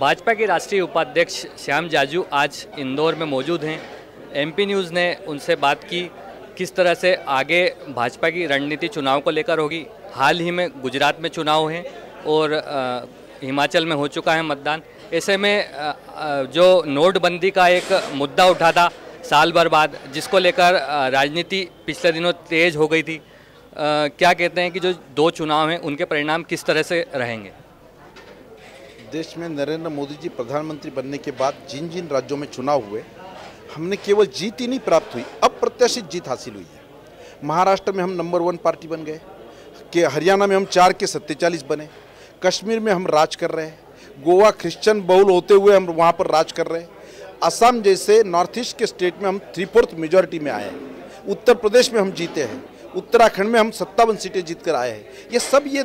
भाजपा के राष्ट्रीय उपाध्यक्ष श्याम जाजू आज इंदौर में मौजूद हैं। एमपी न्यूज़ ने उनसे बात की किस तरह से आगे भाजपा की रणनीति चुनाव को लेकर होगी। हाल ही में गुजरात में चुनाव हैं और अ, हिमाचल में हो चुका है मतदान। ऐसे में अ, जो नोटबंदी का एक मुद्दा उठा था साल भर बाद जिसको लेकर राजनीति पिछले दिनों तेज हो गई थी अ, क्या कहते हैं कि जो दो चुनाव हैं उनके परिणाम किस तरह से रहेंगे? देश में नरेंद्र मोदी जी प्रधानमंत्री बनने के बाद जिन जिन राज्यों में चुनाव हुए, हमने केवल जीत ही नहीं प्राप्त हुई, अप्रत्याशित जीत हासिल हुई है। महाराष्ट्र में हम नंबर वन पार्टी बन गए, के हरियाणा में हम चार के सत्तेचालीस बने, कश्मीर में हम राज कर रहे हैं, गोवा क्रिश्चियन बहुल होते हुए हम वहाँ पर राज कर रहे हैं, असम जैसे नॉर्थ ईस्ट के स्टेट में हम थ्री फोर्थ मेजोरिटी में आए हैं, उत्तर प्रदेश में हम जीते हैं उत्तराखंड में हम सत्तावन सीटें जीत कर आए हैं। ये सब ये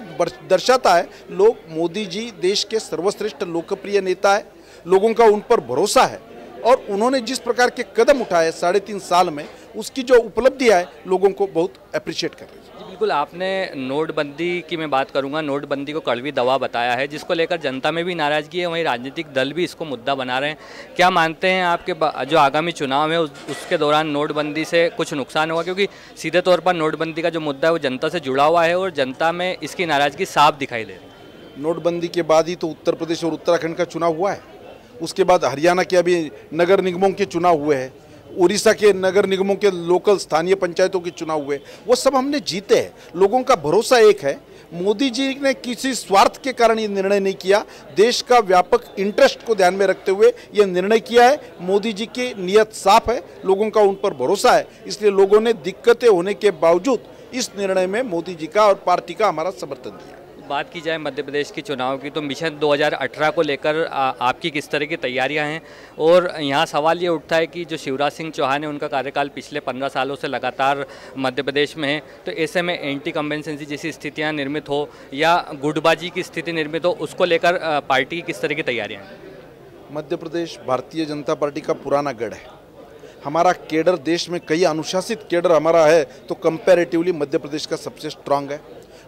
दर्शाता है, लोग मोदी जी देश के सर्वश्रेष्ठ लोकप्रिय नेता है, लोगों का उन पर भरोसा है और उन्होंने जिस प्रकार के कदम उठाए साढ़े तीन साल में, उसकी जो उपलब्धि है, लोगों को बहुत अप्रिशिएट कर रही है। बिल्कुल आपने नोटबंदी की मैं बात करूँगा। नोटबंदी को कड़वी दवा बताया है जिसको लेकर जनता में भी नाराज़गी है वहीं राजनीतिक दल भी इसको मुद्दा बना रहे हैं। क्या मानते हैं आपके जो आगामी चुनाव है उस, उसके दौरान नोटबंदी से कुछ नुकसान होगा? क्योंकि सीधे तौर पर नोटबंदी का जो मुद्दा है वो जनता से जुड़ा हुआ है और जनता में इसकी नाराज़गी साफ़ दिखाई दे रही है। नोटबंदी के बाद ही तो उत्तर प्रदेश और उत्तराखंड का चुनाव हुआ है। उसके बाद हरियाणा के अभी नगर निगमों के चुनाव हुए हैं। उड़ीसा के नगर निगमों के लोकल स्थानीय पंचायतों के चुनाव हुए। वो सब हमने जीते हैं। लोगों का भरोसा एक है। मोदी जी ने किसी स्वार्थ के कारण ये निर्णय नहीं किया। देश का व्यापक इंटरेस्ट को ध्यान में रखते हुए ये निर्णय किया है। मोदी जी की नीयत साफ़ है। लोगों का उन पर भरोसा है। इसलिए लोगों ने दिक्कतें होने के बावजूद इस निर्णय में मोदी जी का और पार्टी का हमारा समर्थन दिया। बात की जाए मध्य प्रदेश की चुनाव की तो मिशन 2018 को लेकर आपकी किस तरह की तैयारियाँ हैं? और यहाँ सवाल ये उठता है कि जो शिवराज सिंह चौहान है, उनका कार्यकाल पिछले 15 सालों से लगातार मध्य प्रदेश में है तो ऐसे में एंटी कम्बेंसेंसी जैसी स्थितियाँ निर्मित हो, या गुटबाजी की स्थिति निर्मित हो, उसको लेकर पार्टी की किस तरह की तैयारियाँ हैं? मध्य प्रदेश भारतीय जनता पार्टी का पुराना गढ़ है। हमारा केडर देश में कई अनुशासित केडर हमारा है तो कंपैरेटिवली मध्य प्रदेश का सबसे स्ट्रांग है।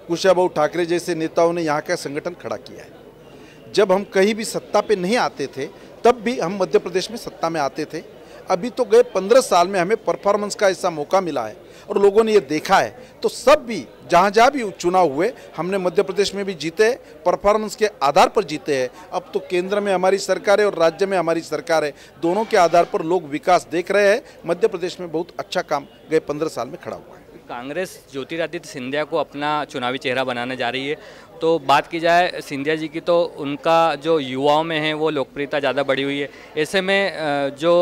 कुशाभाऊ ठाकरे जैसे नेताओं ने यहाँ का संगठन खड़ा किया है। जब हम कहीं भी सत्ता पे नहीं आते थे, तब भी हम मध्य प्रदेश में सत्ता में आते थे। अभी तो गए पंद्रह साल में हमें परफॉर्मेंस का ऐसा मौका मिला है और लोगों ने ये देखा है। तो सब भी जहाँ जहाँ भी चुनाव हुए, हमने मध्य प्रदेश में भी जीते परफॉर्मेंस के आधार पर जीते हैं। अब तो केंद्र में हमारी सरकार है और राज्य में हमारी सरकार है। दोनों के आधार पर लोग विकास देख रहे हैं। मध्य प्रदेश में बहुत अच्छा काम गए पंद्रह साल में खड़ा हुआ है। कांग्रेस ज्योतिरादित्य सिंधिया को अपना चुनावी चेहरा बनाने जा रही है। तो बात की जाए सिंधिया जी की तो उनका जो युवाओं में है, वो लोकप्रियता ज़्यादा बढ़ी हुई है। ऐसे में जो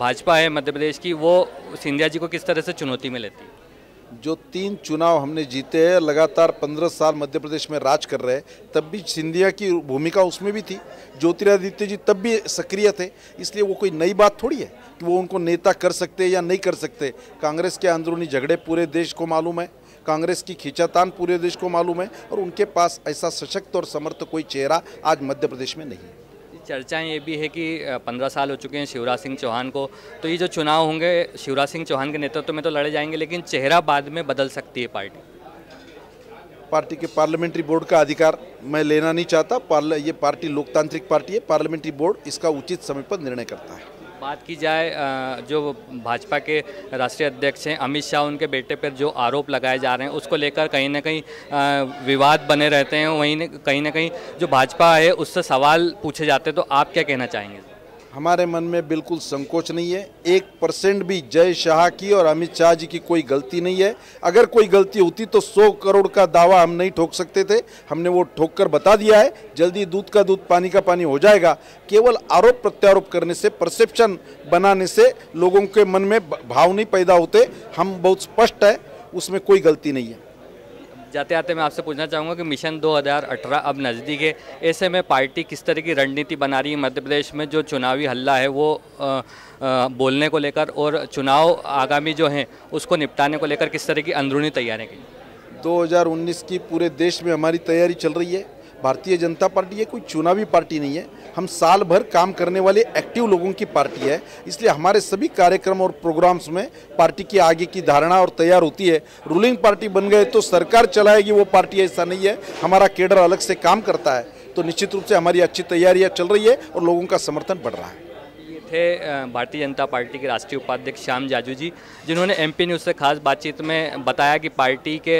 भाजपा है मध्य प्रदेश की, वो सिंधिया जी को किस तरह से चुनौती में लेती है? जो तीन चुनाव हमने जीते हैं, लगातार पंद्रह साल मध्य प्रदेश में राज कर रहे हैं, तब भी सिंधिया की भूमिका उसमें भी थी। ज्योतिरादित्य जी तब भी सक्रिय थे, इसलिए वो कोई नई बात थोड़ी है कि वो उनको नेता कर सकते या नहीं कर सकते। कांग्रेस के अंदरूनी झगड़े पूरे देश को मालूम है, कांग्रेस की खींचातान पूरे देश को मालूम है, और उनके पास ऐसा सशक्त और समर्थ कोई चेहरा आज मध्य प्रदेश में नहीं है। चर्चाएँ ये भी है कि पंद्रह साल हो चुके हैं शिवराज सिंह चौहान को तो ये जो चुनाव होंगे, शिवराज सिंह चौहान के नेतृत्व में तो लड़े जाएँगे, लेकिन चेहरा बाद में बदल सकती है पार्टी। पार्टी के पार्लियामेंट्री बोर्ड का अधिकार मैं लेना नहीं चाहता ये पार्टी लोकतांत्रिक पार्टी है, पार्लियामेंट्री बोर्ड इसका उचित समय पर निर्णय करता है। बात की जाए जो भाजपा के राष्ट्रीय अध्यक्ष हैं, अमित शाह, उनके बेटे पर जो आरोप लगाए जा रहे हैं, उसको लेकर कहीं ना कहीं विवाद बने रहते हैं। वहीं कहीं ना कहीं जो भाजपा है, उससे सवाल पूछे जाते हैं। तो आप क्या कहना चाहेंगे? हमारे मन में बिल्कुल संकोच नहीं है। एक परसेंट भी जय शाह की और अमित शाह जी की कोई गलती नहीं है। अगर कोई गलती होती तो सौ करोड़ का दावा हम नहीं ठोक सकते थे। हमने वो ठोक कर बता दिया है। जल्दी दूध का दूध, पानी का पानी हो जाएगा। केवल आरोप प्रत्यारोप करने से परसेप्शन बनाने से लोगों के मन में भाव नहीं पैदा होते। हम बहुत स्पष्ट है, उसमें कोई गलती नहीं है। जाते आते मैं आपसे पूछना चाहूँगा कि मिशन 2018 अब नज़दीक है। ऐसे में पार्टी किस तरह की रणनीति बना रही है मध्य प्रदेश में? जो चुनावी हल्ला है वो आ, आ, बोलने को लेकर और चुनाव आगामी जो हैं उसको निपटाने को लेकर किस तरह की अंदरूनी तैयारियाँ की? 2019 की पूरे देश में हमारी तैयारी चल रही है। भारतीय जनता पार्टी ये कोई चुनावी पार्टी नहीं है। हम साल भर काम करने वाले एक्टिव लोगों की पार्टी है। इसलिए हमारे सभी कार्यक्रम और प्रोग्राम्स में पार्टी की आगे की धारणा और तैयार होती है। रूलिंग पार्टी बन गए तो सरकार चलाएगी वो पार्टी, ऐसा नहीं है। हमारा केडर अलग से काम करता है। तो निश्चित रूप से हमारी अच्छी तैयारियाँ चल रही है और लोगों का समर्थन बढ़ रहा है। थे भारतीय जनता पार्टी के राष्ट्रीय उपाध्यक्ष श्याम जाजू जी, जिन्होंने एमपी न्यूज़ से खास बातचीत में बताया कि पार्टी के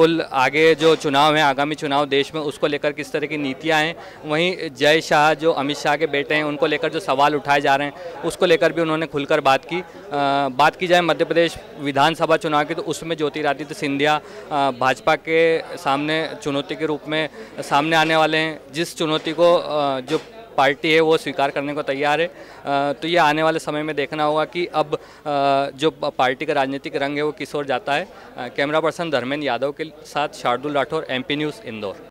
कुल आगे जो चुनाव हैं आगामी चुनाव देश में उसको लेकर किस तरह की नीतियाँ हैं वहीं जय शाह जो अमित शाह के बेटे हैं उनको लेकर जो सवाल उठाए जा रहे हैं उसको लेकर भी उन्होंने खुलकर बात की। अ, बात की जाए मध्य प्रदेश विधानसभा चुनाव की तो उसमें ज्योतिरादित्य सिंधिया भाजपा के सामने चुनौती के रूप में सामने आने वाले हैं। जिस चुनौती को जो पार्टी है, वो स्वीकार करने को तैयार है। तो ये आने वाले समय में देखना होगा कि अब जो पार्टी का राजनीतिक रंग है, वो किस ओर जाता है। कैमरा पर्सन धर्मेंद्र यादव के साथ शार्दुल राठौर, एमपी न्यूज़, इंदौर।